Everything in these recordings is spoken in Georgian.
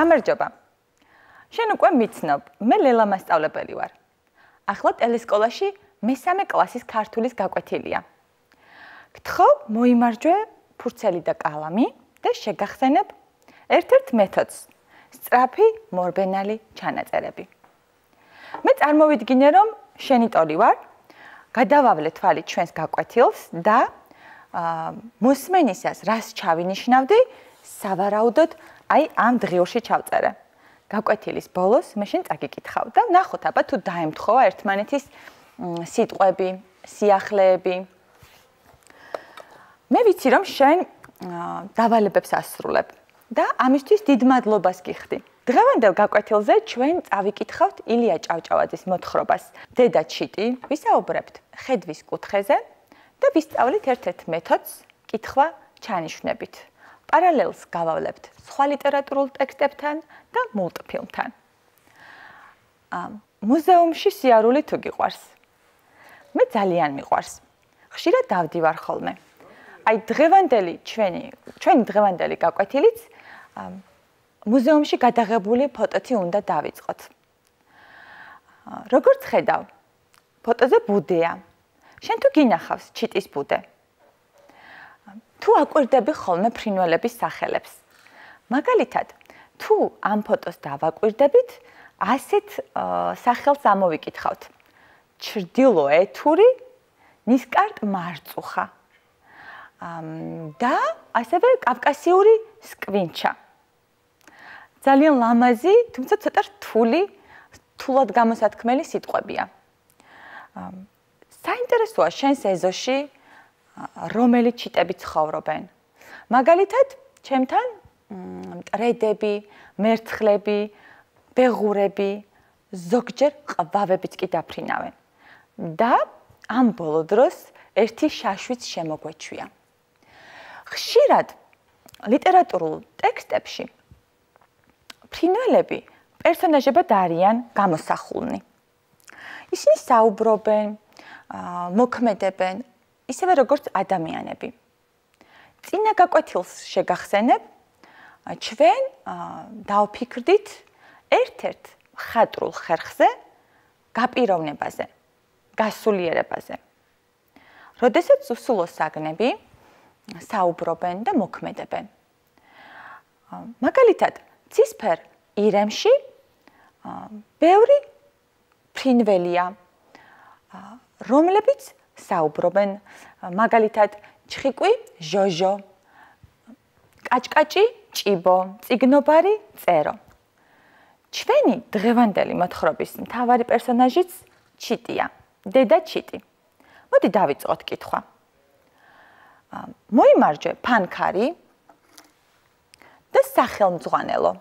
გამარჯობა. შენ უკვე მიცნობ, მე ლელა მასწავლებელი ვარ. ახლა ტელესკოლაში მესამე კლასის ქართულის გაკვეთილია. გთხოვ, მოიმარჯვე ფურცელი და კალამი და შეგახსენებ ერთ-ერთ მეთოდს. სწრაფი მორბენალი ჩანაწერები. მე წარმოვიდგინე, რომ შენი ტოლი ვარ. გადავავლე თვალი ჩვენს გაკვეთილს და აა მოსმენისას რას ჩავინიშნავდი? სავარაუდოდ აი ამ დღიურში ჩავწერე. გაკვეთილის ბოლოს მე შენ წაგიკითხავ და ნახოთ აბა თუ დაემთხოვა ერთმანეთის სიტყვები, სიახლეები. მე ვიცი რომ შენ დავალებებს ასრულებ და ამისთვის დიდ მადლობას გიხდი. დღევანდელ გაკვეთილზე ჩვენ წავიკითხავთ ილია ჭავჭავაძის მოთხრობას დედა ჩიტი, ვისაუბრებთ ხედვის კუთხეზე და ვისწავლით ერთ-ერთ მეთოდს კითხვა ჩანიშვნებით. პარალელს გავავლებთ სხვა ლიტერატურულ ტექსტებთან და მულტფილმთან. მუზეუმში სიარული თუ გიყვარს? მე ძალიან მიყვარს. ხშირად დავდივარ ხოლმე. აი დღევანდელი ჩვენი, ჩვენი დღევანდელი გაკვეთილიც მუზეუმში გადაღებული ფოტოთი უნდა დავიწყოთ. როგორც ხედავ, ფოტოზე ბუდეა. შენ თუ გინახავს ჩიტის ბუდე? თუ აკვირდები ხოლმე ფრინველების სახელებს. მაგალითად, თუ ამ ფოტოს დავაკვირდებით, ასეთ სახელს ამოვიკითხავთ. ჩრდილო ეთური ნისკარტ მარწუხა. და ასევე კავკასიური სკვინჩა. ძალიან ლამაზი, თუმცა ცოტა რთული, თულად გამოსათქმელი სიტყვებია. საინტერესოა შენს ეზოში რომელი ჩიტები ცხოვრობენ. მაგალითად, ჩემთან მტრედები, მერცხლები, ბეღურები, ზოგჯერ ყვავებიც კი დაფრინავენ. და ამ ბოლო დროს ერთი შაშვიც შემოგვეჩვია. ხშირად ლიტერატურულ ტექსტებში ფრინველები პერსონაჟებად არიან გამოსახულნი. ისინი საუბრობენ, მოქმედებენ, ისევე როგორც ადამიანები. წინა გაკვეთილს შეგახსენებ, ჩვენ დავფიქრდით ერთ-ერთ ხატრულ ხერხზე გაპიროვნებაზე, გასულიერებაზე. როდესაც უსულო საგნები საუბრობენ და მოქმედებენ. მაგალითად, ცისფერ ირემში ბევრი ფრინველია, რომლებიც საუბრობენ. მაგალითად ჩხიკვი ჟოჟო. კაჭკაჭი ჭიბო. ციგნობარი წერო. ჩვენი დღევანდელი მოთხრობის მთავარი პერსონაჟიც ჩიტია. დედა ჩიტი. მოდი დავიწყოთ კითხვა. მოიმარჯვე ფანქარი და სახელმძღვანელო.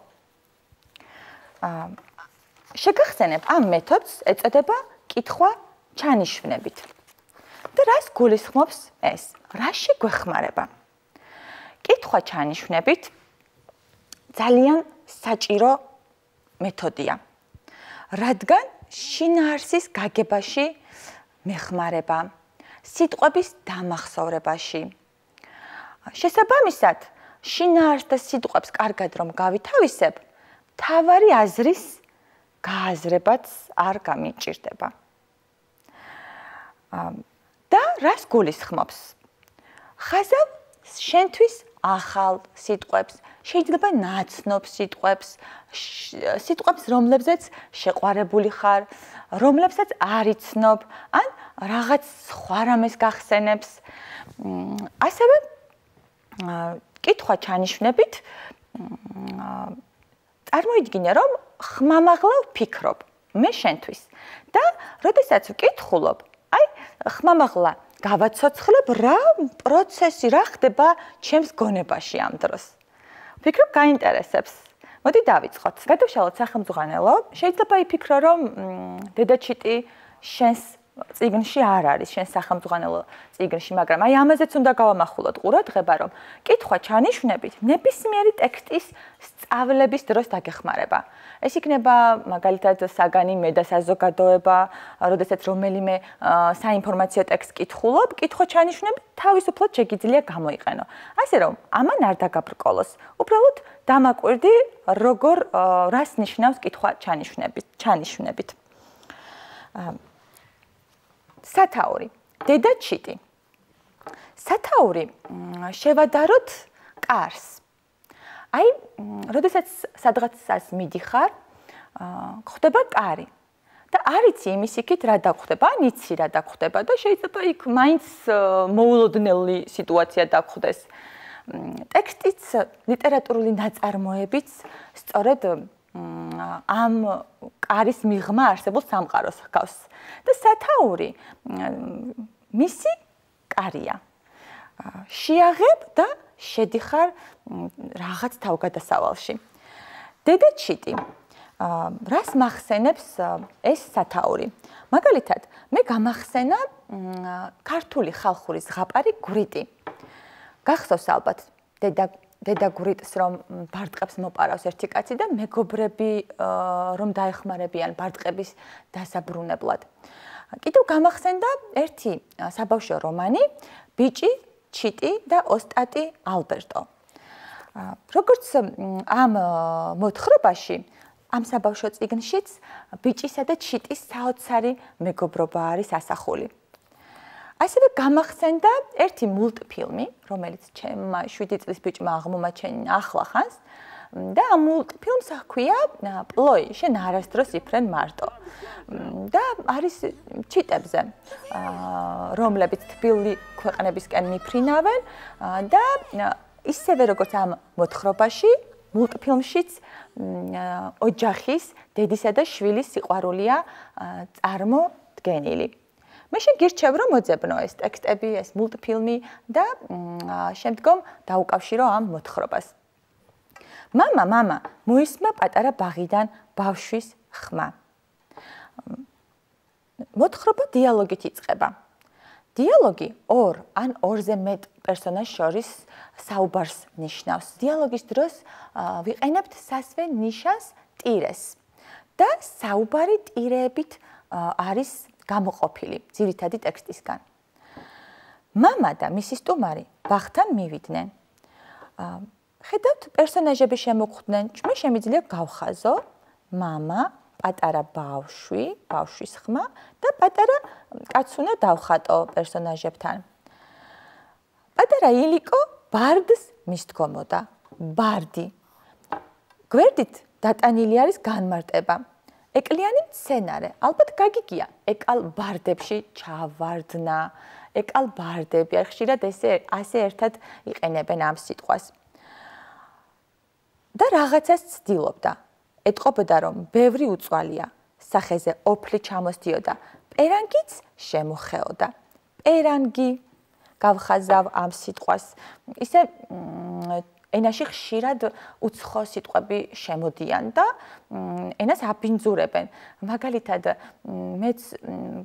აა შეგახსენებ ამ მეთოდს ეწოდება კითხვა ჩანიშვნებით და რას გულისხმობს ეს? რაში გვეხმარება? კითხვა ჩანიშვნებით ძალიან საჭირო მეთოდია. რადგან შინაარსის გაგებაში მეხმარება, სიტყვების დამახსოვრებაში. შესაბამისად, შინაარს და სიტყვებს კარგად რომ გავითავისებ, თავარი აზრის გააზრებაც არ გამიჭირდება. და რას გულისხმობს? ხაზავ შენთვის ახალ სიტყვებს, შეიძლება ნაცნობ სიტყვებს, სიტყვებს, რომლებზეც შეყვარებული ხარ, რომლებსაც არიცნობ, ან რაღაც სხვა რამეს გახსენებს. ასევე კითხვა ჩანიშნებით წარმოიდგინე, რომ ხმამაღლა ვფიქრობ მე შენთვის და როდესაც ვკითხულობ, ხმამაღლა გავაცოცხლებ რა პროცესი რა ხდება ჩემს გონებაში ამ დროს. ვფიქრობ გაინტერესებს. მოდი დავიწყოთ. გადავშალოთ სახელმძღვანელო. შეიძლება იფიქრო რომ დედა ჩიტი შენს ციგნში არ არის, შენ სახელმძღვანელო ციგნში, მაგრამ აი ამაზეც უნდა გავამახულოთ ყურადღება, რომ კითხვა ჩანიშნებით ნებისმიერი ტექსტის სწავლების დროს დაგეხმარება. ეს იქნება მაგალითად საგანი მე და საზოგადოება, როდესაც რომელიმე საინფორმაციო ტექსტ კითხულობ, კითხვა ჩანიშნები თავისუფლად შეგიძლია გამოიყენო. ასე რომ, ამან არ დაგაბრკოლოს. უბრალოდ დამაკვირდი, როგორ რას ნიშნავს კითხვა ჩანიშნებით, ჩანიშნებით. სათაური. დედა ჩიტი. სათაური შევადაროთ კარს. აი, როდესაც სადღაცას მიდიხარ, ხდება კარი. და არიცი იმის იქით რა დაგხვდება, ანიცი რა დაგხვდება და შეიძლება იქ მაინც მოულოდნელი სიტუაცია დაგხვდეს. ტექსტიც, ლიტერატურული ნაწარმოებიც სწორედ ამ კარის მიღმა არსებულ სამყაროს ჰგავს. და სათაური მისი კარია. შეაღებ და შედიხარ რაღაც თავგადასავალში. დედა ჩიტი. აა რას მახსენებს ეს სათაური? მაგალითად, მე გამახსენა ქართული ხალხური ზღაპარი გვრიტი. გახსოვს ალბათ, დედა დედა გვრიტს რომ ბარტყებს მოპარავს ერთი კაცი და მეგობრები რომ დაეხმარებიან ბარტყების დასაბრუნებლად. კიდევ გამახსენდა ერთი საბავშვო რომანი ბიჭი ჩიტი და ოსტატი ალბერტო. როგორც ამ მოთხრობაში ამ საბავშვო წიგნშიც ბიჭისა და ჩიტის საოცარი მეგობრობა არის ასახული. ასევე გამახსენდა ერთი მულტფილმი, რომელიც ჩემმა 7 წლის ბიჭმა აღმომაჩენა ახლა ხანს და ამ მულტფილმს ჰქვია პლოი, შენ არასდროს იფრენ მარტო. და არის ჩიტებზე, რომლებიც თბილი ქვეყნებისკენ მიფრინავენ და ისევე როგორც ამ მოთხრობაში, მულტფილმშიც ოჯახის, დედისა და შვილის სიყვარულია წარმოდგენილი. მე შენ გირჩევ რომ მოძებნო ეს ტექსტები, ეს მულტფილმი და შემდგომ დაუკავშირო ამ მოთხრობას. მამა, მამა, მოისმა პატარა ბაღიდან ბავშვის ხმა. მოთხრობა დიალოგით იწყება. დიალოგი ორ ან ორზე მეტ პერსონაჟს შორის საუბარს ნიშნავს. დიალოგის დროს ვიყენებთ სასვე ნიშანს ტირეს და საუბარი ტირეებით არის გამოყოფილი ძირითადი ტექსტისგან. მამა და მისი სტუმარი ბახთან მივიდნენ. ხედავთ პერსონაჟები შემოხვდნენ, ჩვენ შემიძლია გავხაზო мама პატარა ბავშვი, ბავშვის ხმა და პატარა კაც უნდა დავხატო პერსონაჟებთან. პატარა ილიკო ბარდს მისდგომოდა. ბარდი. გვერდით დატანილი არის განმარტება. ეკლიანი სცენარე. ალბათ გაგიგია, ეკალ ბარდებში ჩავარდნა. ეკალ ბარდები, აი ხშირად ესე ასე ერთად იყენებენ ამ სიტყვას. და რაღაცას ცდილობდა. ეთყობოდა რომ ბევრი უწვალია. სახეზე ოფლი ჩამოსდიოდა. პერანგიც შემოხეოდა. პერანგი. გავხაზავ ამ სიტყვას. ისე ენაში ხშირად უცხო სიტყვები შემოდიან და ენას აბინძურებენ. მაგალითად მეც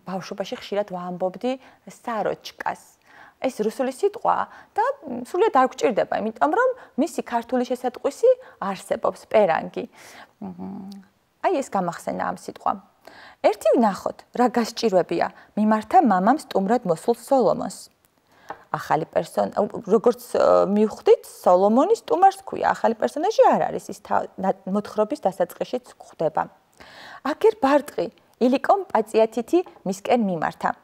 ბავშვობაში ხშირად ვამბობდი საროჩკას ეს რუსული სიტყვა და სულიად არ გჭირდება, იმიტომ რომ მისი ქართული შესატყვისი არსებობს პერანგი. აი ეს გამახსენა ამ სიტყვამ. ერთი ვნახოთ, რა გასჭირვებია მიმართა მამამ სტუმრად მოსულ სოლომონს. ახალი პერსონა, როგორც მივხვდით, სოლომონის სტუმარს ქვია, ახალი პერსონაჟი არ არის, ის მოთხრობის დასაწყისშიც ხდება. აგერ ბარტყი ილიკომ პაციათითი მისკენ მიმართა.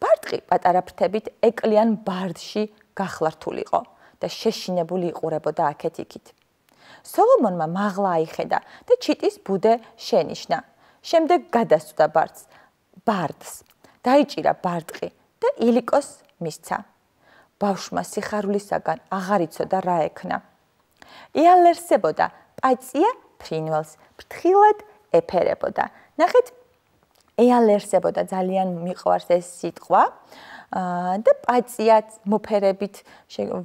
ბარტყი პატარა ფრთებით ეკლიან ბარდში გახლართულიყო და შეშინებული იყურებოდა აქეთ-იქით. სოლომონმა მაღლა აიხედა და ჩიტის ბუდე შენიშნა. შემდეგ გადასწდა ბარდს. ბარდს დაიჭირა ბარტყი და ილიკოს მისცა. ბავშმა სიხარულისაგან აღარ იცოდა რა ეკნა. იალერსებოდა პაცია ფრინველს, ფრთხილად ეფერებოდა. ნახეთ ეალერსებოდა ძალიან მიყვარს ეს სიტყვა. და პაციაც მოფერებით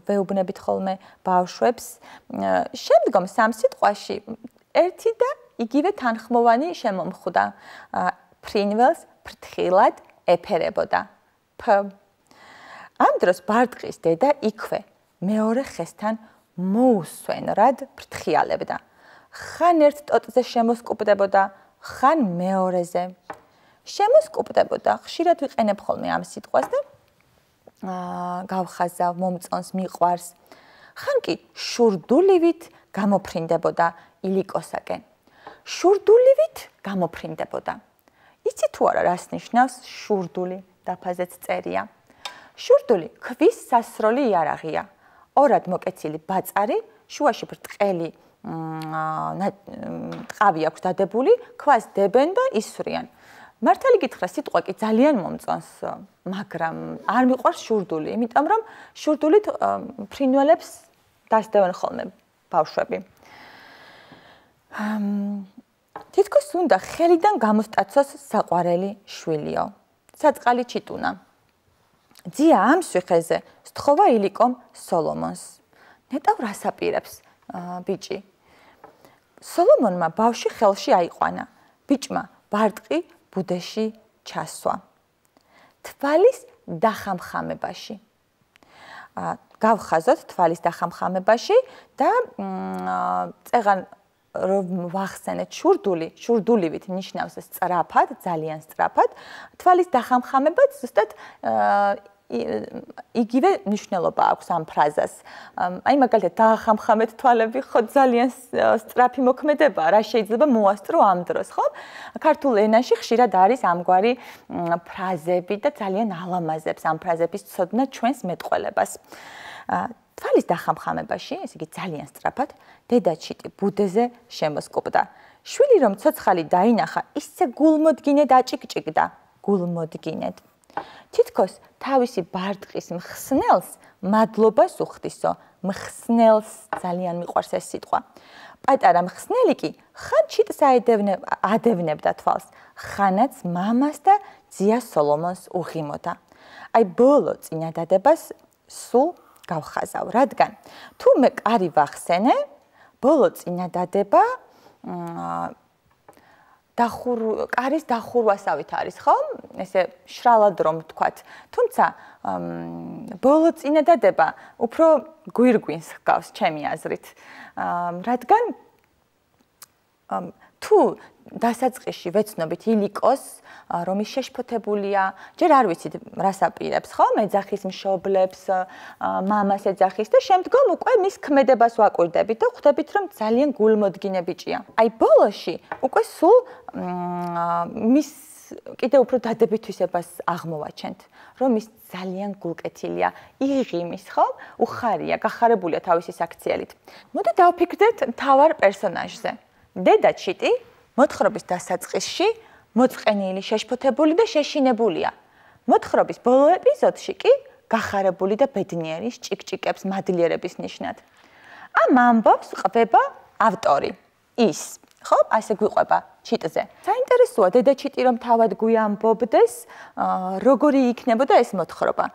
ვეუბნებით ხოლმე ბავშვებს. შემდგომ სამ სიტყვაში ერთი და იგივე თანხმოვანი შემომხვდა ფრინველს ფრთხილად ეფერებოდა. ფ. ამ დროს ბარტყის დედა იქვე მეორე ხესთან მოუსვენრად ფრთხიალებდა. ხან ერთ ტოტზე შემოსკუპდებოდა, ხან მეორეზე. შემოსკუპდებოდა, ხშირად ვიყენებ ხოლმე ამ სიტყვას და აა გავხაზავ, მომწონს, მიყვარს. ხან კი შურდულივით გამოფრინდებოდა ილიკოსაკენ. შურდულივით გამოფრინდებოდა. იცი თუ არა რას ნიშნავს შურდული? დაფაზეც წერია. შურდული ქვის სასროლი იარაღია. ორად მოკეცილი ბაწარი, შუაში ბრტყელი ტყავი აქვს დადებული, ქვას დებენ და ისვრიან. მართალი გითხრა, სიტყვა კი ძალიან მომწონს, მაგრამ არ მიყვარს შურდული, იმიტომ რომ შურდულით ფრინველებს დასდევენ ხოლმე ბავშვები. თითქოს უნდა ხელიდან გამოსტაცოს საყვარელი შვილიო. საწყალი ჩიტუნა. ძია ამ სვიხეზე სთხოვა ილიკომ სოლომონს. ნეტავ რასაპირებს ბიჭი. სოლომონმა ბავში ხელში აიყვანა. ბიჭმა ბარტყი ბუდეში ჩასვა. თვალის დახამხამებაში. ა გავხაზოთ თვალის დახამხამებაში და წეღან რომ ვახსენეთ შურდული, შურდულივით ნიშნავს სწრაფად, ძალიან სწრაფად. თვალის დახამხამებაც ზუსტად იგივე მნიშვნელობა აქვს ამ ფრაზას. აი მაგალითად დაახამხამეთ თვალები, ხო ძალიან სწრაფი მოქმედება, რა შეიძლება მოასწრო ამ დროს, ხო? ქართულ ენაში ხშირად არის ამგვარი ფრაზები და ძალიან ალამაზებს ამ ფრაზების ცოდნა ჩვენს მეტყველებას. თვალის დახამხამებაში, ესე იგი ძალიან სწრაფად, დედა ჩიტი ბუდეზე შემოსკუპდა. შვილი რომ ცოცხალი დაინახა, ისე გულმოდგინედ აჭიკჭიკდა, გულმოდგინედ. თითქოს თავისი ბარტყის მხსნელს მადლობას უხდისო, მხსნელს ძალიან მიყვარს ეს სიტყვა. პატარა მხსნელი კი ხან ჩიტს აედევნებდა თვალს, ხანაც მამას და ძია სოლომონს უღიმოდა. აი ბოლო წინადადებას სულ გავხაზავ, რადგან თუ მე კარი ვახსენე, ბოლო წინადადება დახურ კარის დახურვასავით არის, ხო? ესე შრალად რომ ვთქვათ. თუმცა ბოლო წინადადება უფრო გვირგვინს ჰგავს ჩემი აზრით. რადგან თუ დასაწყისში ვეცნობით ილიკოს რომის შეშფოთებულია, ჯერ არ ვიცით რას აპირებს, ხო? მეძახის მშობლებს, მამას ეძახის და შემდგომ უკვე მის ქმედებას ვაკვირდებით და ხვდებით რომ ძალიან გულმოდგინე ბიჭია. აი ბოლოში უკვე სულ მის კიდე უფრო დადებითვისებას აღმოვაჩენთ, რომ ის ძალიან გულკეთილია, იღიმის, ხო? უხარია, გახარებულია თავისი საქციელით. მოდი დავფიქრდეთ მთავარ პერსონაჟზე. დედა ჩიტი მოთხრობის დასაწყისში მოწყენილი, შეშფოთებული და შეშინებულია. მოთხრობის ბოლო ეპიზოდში კი გახარებული და ბედნიერი ჭიკჭიკებს მადლიერების ნიშნად. ამ ამბობს ყვება ავტორი. ის, ხო, ასე გვიყვება ჩიტზე. საინტერესოა დედა ჩიტი რომ თავად გვიამბობდეს, როგორი იქნებოდა ეს მოთხრობა.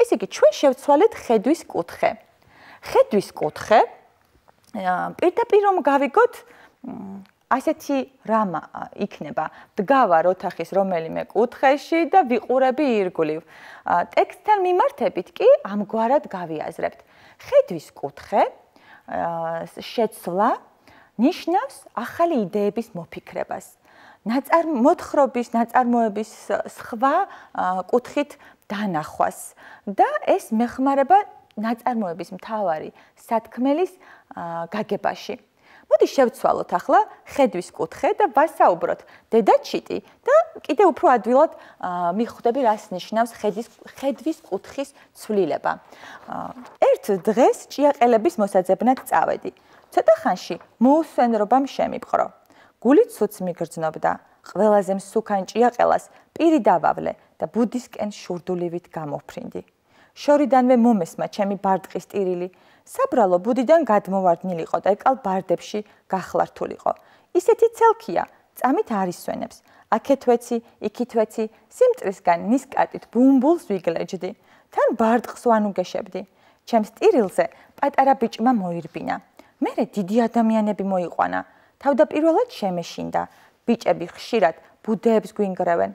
ესე იგი, ჩვენ შევცვალეთ ხედვის კუთხე. ხედვის კუთხე პირდაპირ რომ გავიგოთ ასეთი რამ იქნება. დგავარ ოთახის რომელიმე კუთხეში და ვიყურები ირგვლივ. ტექსტთან მიმართებით კი ამგვარად გავიაზრებთ. ხედვის კუთხე შეცვლა ნიშნავს ახალი იდეების მოფიქრებას. ნაწარ მოთხრობის ნაწარმოების სხვა კუთხით დანახვას. და ეს მეხმარება ნაწარმოების მთავარი სათქმელის გაგებაში მოდი შევცვალოთ ახლა ხედვის კუთხე და ვასაუბროთ დედაჩიტი და კიდე უფრო ადვილად მიხვდები რას ნიშნავს ხედვის ხედვის კუთხის ცვლილება. ერთ დღეს ჭიაყელების მოსაძებნად წავედი. ცოტა ხანში მოუსვენრობამ შემიფყრო. გული ცუც მიგრძნობდა. ყველაზე მსუქან ჭიაყელას პირი დავავლე და ბუდისკენ შურდულივით გამოფრინდი. შორიდანვე მომესმა ჩემი ბარტყის ტირილი საბრალო ბუდიდან გადმოვარდნილიყო და ეკალ ბარდებში გახლართულიყო. ისეთი ცელქია, წამით არისვენებს. აქეთვეცი, იქითვეცი, სიმწრისგან ნისკარტით ბუმბულს ვიგლეჯდი. თან ბარტყს ვანუგეშებდი. ჩემს ტირილზე პატარა ბიჭმა მოირბინა. მე დიდი ადამიანები მოიყვანა. თავდაპირველად შემეშინდა. ბიჭები ხშირად ბუდეებს გვინგრევენ.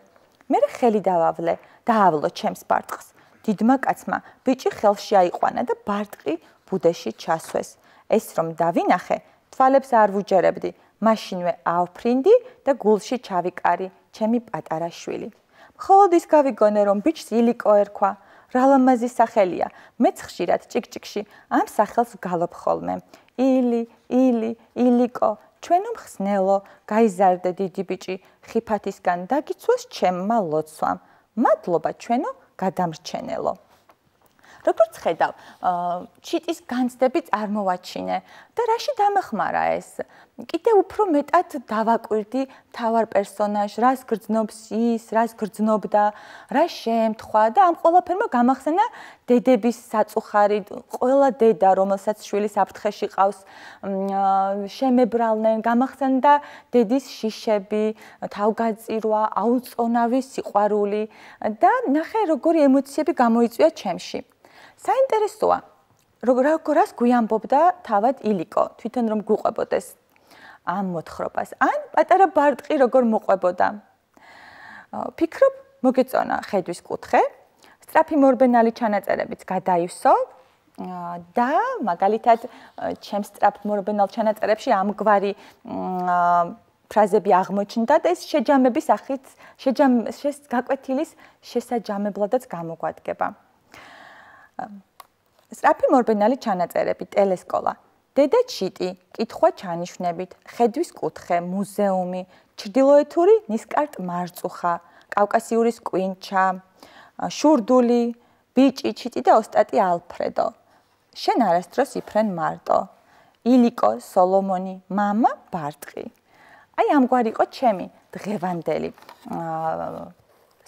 მე ხელი დავავლე, დაავლო ჩემს ბარტყს. დიდმა კაცმა ბიჭი ხელში აიყვანა და ბარტყი ბუდეში ჩასვეს. ეს რომ დავინახე, თვალებს არ ვუჯერებდი, მაშინვე ავფრინდი და გულში ჩავიკარი ჩემი პატარა შვილი. მხოლოდ ის გავიგონე რომ ბიჭს ილიკო ერქვა. რა ლამაზი სახელია. მეც ხშირად ჭიკჭიკში ამ სახელს გალობ ხოლმე. ილი, ილი, ილიკო, ჩვენო მხსნელო, გაიზარდე დიდი ბიჭი, ხიფათისგან დაგიცვას ჩემმა ლოცვამ. მადლობა ჩვენო გადამრჩენელო. როგორც ხედავ, ჩიტის განცდები წარმოვაჩინე და რაში დამახმარა ეს? კიდე უფრო მეტად დავაკვირდი თავარ პერსონაჟს, რას გრძნობს ის, რას გრძნობდა, რა შემთხვა და ამ ყველაფერმა გამახსენა დედების საწუხარი, ყველა დედა, რომელსაც შვილი საფრთხეში ყავს, შემებრალნენ, გამახსენდა დედის შიშები, თავგაწირვა, აუწონავი სიყვარული და ნახე როგორი ემოციები გამოიწვია ჩემში. საინტერესოა როგორ რას გვიამბობდა თავად ილიკო? თვითონ რომ გუყვებოდეს ამ მოთხრობას. ან პატარა ბარტყი როგორ მოყვებოდა? ფიქრობ მოგეწონა ხედვის კუთხე სტრაფი მორბენალი ჩანაწერებიც გადაივსო და მაგალითად ჩემს სტრაფ მორბენალ ჩანაწერებში ამგვარი ფრაზები აღმოჩნდა და ეს შეჯამების ახით შეჯამ შეს გაკვეთილის შესაჯამებლადაც გამოგვადგება. სწრაფი მორბენალი ჩანაწერები ტელესკოლა დედა ჩიტი კითხვა ჩანიშნებით ხედვის კუთხე მუზეუმი ჩრდილოეთური ნისკარტ მარწუხა კავკასიურის კვინჩა შურდული ბიჭი ჩიტი და ოსტატი ალფრედო შენ არასდროს იფრენ მარტო ილიკო სოლომონი мама ბარტყი აი ამგვარი იყო ჩემი დღევანდელი აა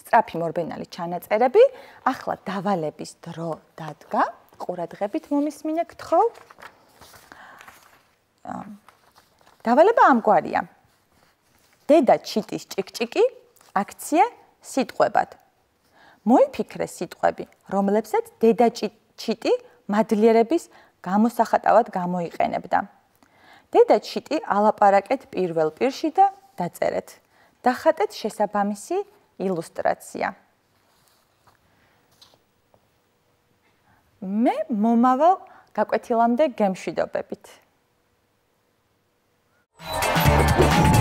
სწრაფი მორბენალი ჩანაწერები. ახლა დავალების დრო დადგა. ყურადღებით მომისმინე გთხოვ. დავალება ამგვარია. დედა ჩიტის ჭიკჭიკი აქცია სიტყვებად. მოიფიქრე სიტყვები, რომლებსაც დედა ჩიტი მადლიერების გამოსახატავად გამოიყენებდა. დედა ჩიტი ალაპარაკეთ პირველ პირში და დაწერეთ. დახატეთ შესაბამისი ილუსტრაცია. მე მომავალ გაკვეთილამდე გემშვიდობებით. Thank you.